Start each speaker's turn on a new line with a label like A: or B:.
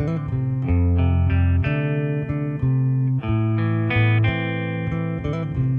A: Thank you.